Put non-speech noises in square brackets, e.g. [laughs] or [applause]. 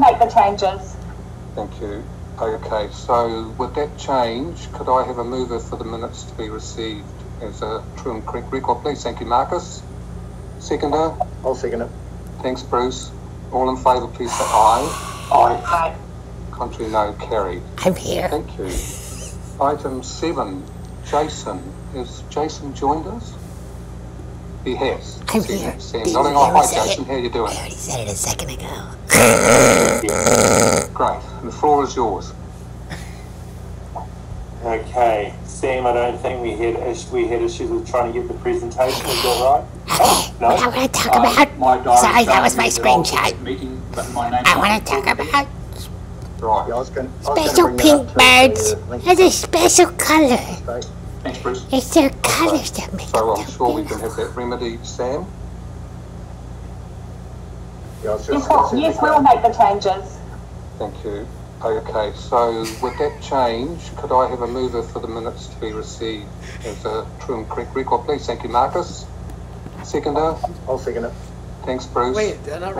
make the changes. Thank you. Okay, so with that change, could I have a mover for the minutes to be received as a true and correct record, please? Thank you, Marcus. Seconder? I'll second it. Thanks, Bruce. All in favour, please say aye. Aye. Right. Contrary, no. Carried. I'm here. Thank you. Item seven, Jason. Has Jason joined us? He has. I'm See- here. see him Did nodding. you ever hi, say Jason. it? How you doing? I already said it a second ago. [laughs] Great. And The floor is yours. Okay, Sam, I don't think we had is- we had issues with trying to get the presentation. Is that right? Okay, [laughs] no. what I want to talk Uh, about. my Sorry, that was my screenshot. Meeting, but my name's I want to talk about Right. Yeah, I was going. I was gonna special bring that pink up too, birds. so, link It's a special color. Straight. Bruce. It's their colors that make So I'm sure we can have that remedied, Sam. Yeah, Yes, we'll, yes, we'll make the changes. Thank you. Okay, so with that change, could I have a mover for the minutes to be received as a true and correct record, please? Thank you, Marcus. Seconder? I'll second it. Thanks, Bruce. Wait, they're not